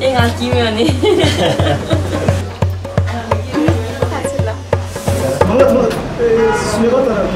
얘가 김현이. 도망가 도망가 수레바다라